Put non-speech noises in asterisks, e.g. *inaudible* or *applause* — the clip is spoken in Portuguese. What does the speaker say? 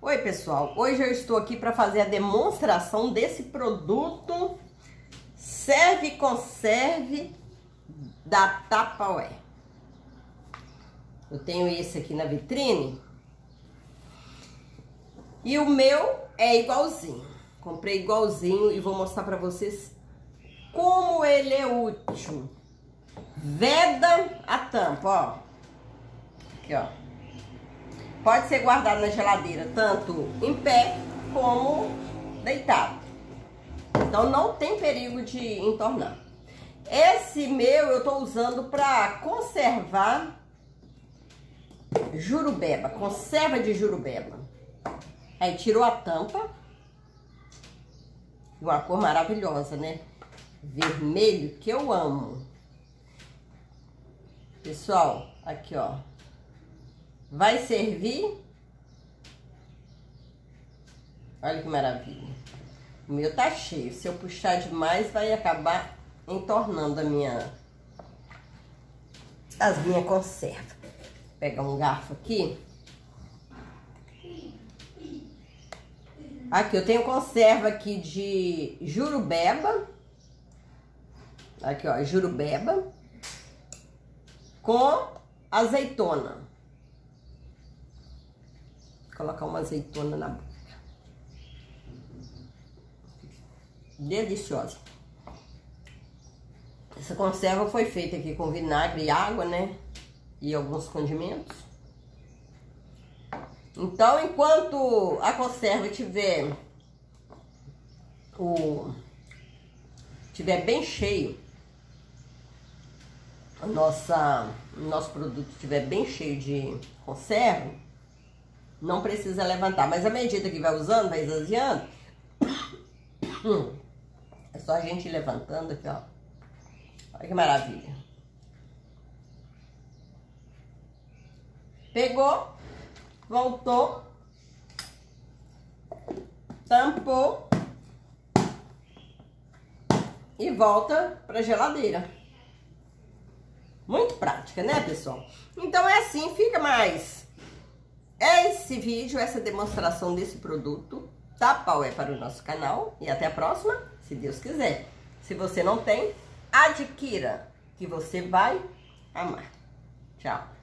Oi pessoal, hoje eu estou aqui para fazer a demonstração desse produto Serve Conserve da Tupperware. Eu tenho esse aqui na vitrine e o meu é igualzinho. Comprei igualzinho e vou mostrar para vocês como ele é útil. Veda a tampa, ó. Aqui, ó. Pode ser guardado na geladeira tanto em pé como deitado. Então não tem perigo de entornar. Esse meu eu tô usando para conservar jurubeba, conserva de jurubeba. Aí tirou a tampa. Uma cor maravilhosa, né? Vermelho, que eu amo. Pessoal, aqui ó. Vai servir. Olha que maravilha. O meu tá cheio. Se eu puxar demais, vai acabar entornando a minha... As minhas conservas. Pegar um garfo aqui. Aqui, eu tenho conserva aqui de jurubeba. Aqui, ó, jurubeba. Com azeitona colocar uma azeitona na boca. Deliciosa. Essa conserva foi feita aqui com vinagre e água, né? E alguns condimentos. Então, enquanto a conserva tiver o tiver bem cheio, nossa, nosso produto estiver bem cheio de conserva, não precisa levantar. Mas à medida que vai usando, vai esvaziando, *coughs* é só a gente levantando aqui, ó. Olha que maravilha. Pegou, voltou, tampou e volta pra geladeira. Muito prática, né, pessoal? Então é assim, fica mais esse vídeo, essa demonstração desse produto, tá pau é para o nosso canal. E até a próxima, se Deus quiser. Se você não tem, adquira, que você vai amar. Tchau.